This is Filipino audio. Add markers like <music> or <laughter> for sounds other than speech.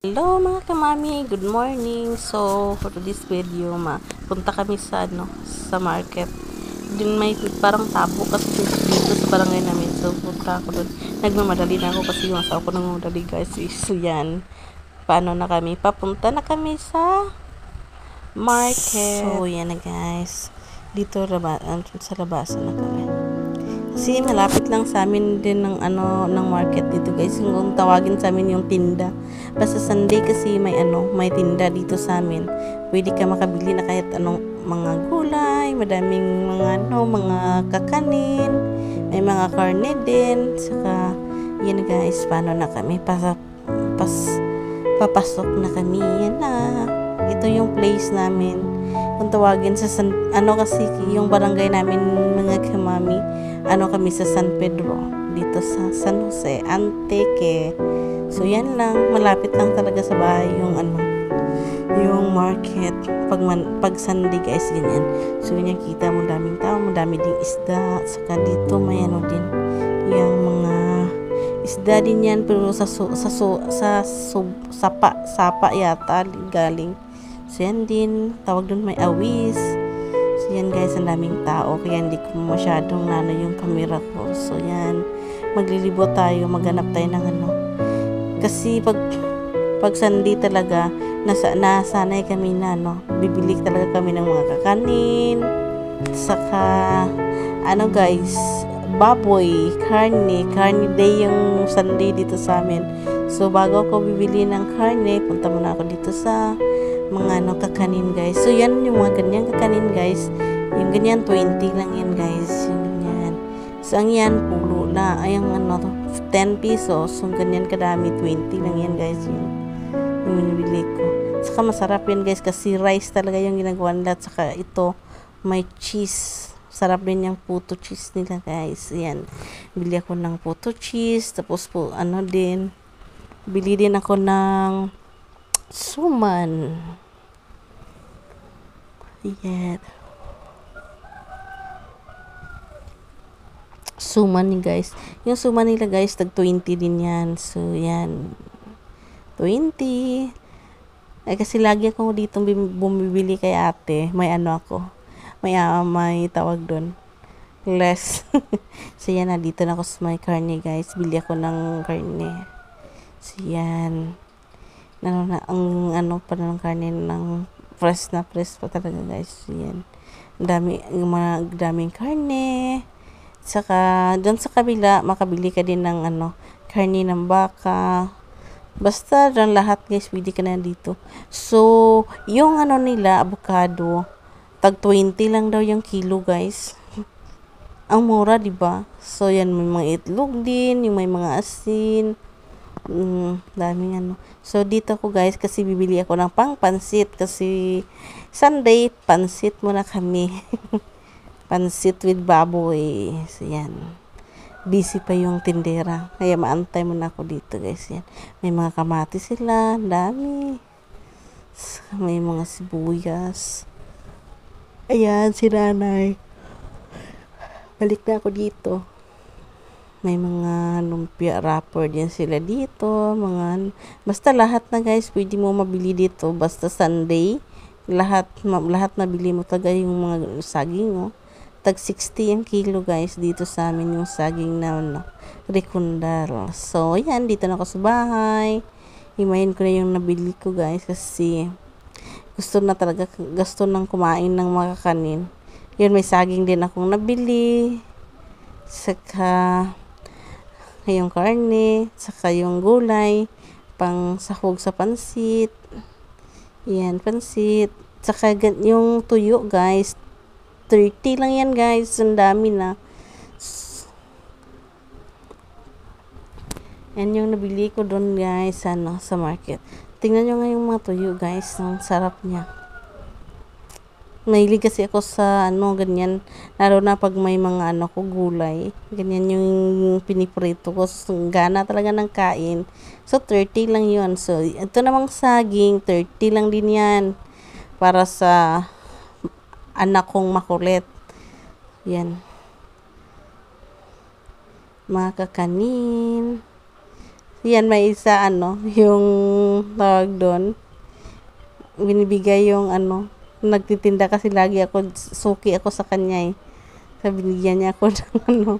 Hello mga kamami, good morning. So, for this video, ma, punta kami sa ano, sa market. Din may parang tabo kasi dito sa barangay namin. So, punta ako doon. Nagmamadali na ako kasi yung asawa ko nagmamadali guys. So, yan. Paano na kami? Papunta na kami sa market. So, yan na guys. Dito laba, sa labasan na kami. Kasi malapit lang sa amin din ng ano ng market dito guys. Kung tawagin sa amin yung tinda. Basta Sunday kasi may ano, may tinda dito sa amin. Pwede ka makabili na kahit anong mga gulay, madaming mga ano, mga kakanin, may mga karne din. Saka yan guys, paano na kami pas, pas papasok na kami. Yan na. Ito yung place namin kung tawagin sa San, ano kasi yung barangay namin mga kamami ano kami sa San Pedro dito sa San Jose Anteque so yan lang. Malapit lang talaga sa bahay yung ano yung market. Pag, man, pag Sunday guys ganyan. So ganyan kita mo daming tao mo dami ding isda. Saka dito may ano din yung mga isda din yan. Pero sa sa sa, sa, sa sapa sapa yata galing So, yan din. Tawag doon may awis. So, yan guys, ang daming tao. Kaya hindi ko masyadong nano yung camera ko. So, yan. Maglilibot tayo. Maghanap tayo ng ano. Kasi pag pag Sunday talaga, nasa, nasanay kami na, no? Bibili talaga kami ng mga kakanin. Saka, ano guys, baboy, karne. Karne day yung Sunday dito sa amin. So, bago ako bibili ng karne, punta muna ako dito sa mga ano kakanin guys. So yan yung mga ganyan kakanin guys. Yung ganyan 20 lang yan guys. Yung ganyan. So ang yan pulo na. Ay ang ano 10 pesos. So ganyan kadami 20 lang yan guys. Yung, yung binibili ko. Saka masarap yan guys kasi rice talaga yung ginagawa nila. Saka ito may cheese. Sarap din yung puto cheese nila guys. Yan. Bili ako ng puto cheese. Tapos po ano din. Bili din ako ng suman. Yan. Suman ni guys. Yung suman nila guys, tag 20 din yan. So, yan. 20. Ay, kasi lagi ako dito bumibili kay ate. May ano ako. May, uh, may tawag doon. Less. <laughs> so, yan. Dito na ako sa may karne guys. Bili ako ng karne. So, yan. Ano na, ang ano pa ng karne ng fresh na fresh pa talaga guys. Yan. Dami, mga daming karne. Saka, doon sa kabila, makabili ka din ng ano, karne ng baka. Basta, doon lahat guys, pwede ka na dito. So, yung ano nila, avocado, tag 20 lang daw yung kilo guys. <laughs> Ang mura, di ba? So, yan, may mga itlog din, yung may mga asin. Mm, daming ano. So, dito ko guys, kasi bibili ako ng pang pansit. Kasi, Sunday, pansit muna kami. <laughs> pansit with baboy. So, yan. Busy pa yung tindera. Kaya maantay muna ako dito guys. Yan. May mga kamatis sila. Dami. May mga sibuyas. Ayan, si nanay. Balik na ako dito may mga lumpia wrapper din sila dito mga basta lahat na guys pwede mo mabili dito basta Sunday lahat ma, lahat nabili mo taga yung mga saging oh. tag 60 yung kilo guys dito sa amin yung saging na ano, rekundal so yan dito na ako sa bahay. Himayin ko na yung nabili ko guys kasi gusto na talaga gusto nang kumain ng mga kanin. Yun may saging din akong nabili. Saka yung karne, saka yung gulay, pang sahog sa pansit. Yan, pansit. Saka yung tuyo, guys. 30 lang yan, guys. Ang dami na. Yan yung nabili ko doon, guys, ano, sa market. Tingnan nyo nga yung mga tuyo, guys. Ang sarap niya. Mahilig kasi ako sa ano, ganyan. Lalo na pag may mga ano ko gulay. Ganyan yung piniprito ko. So, gana talaga ng kain. So, 30 lang yon So, ito namang saging, 30 lang din yan. Para sa anak kong makulit. Yan. Mga kakanin. Yan, may isa, ano, <laughs> yung tawag doon. Binibigay yung, ano, nagtitinda kasi lagi ako, suki ako sa kanya eh. Sabi, binigyan niya ako <laughs> ng, ano,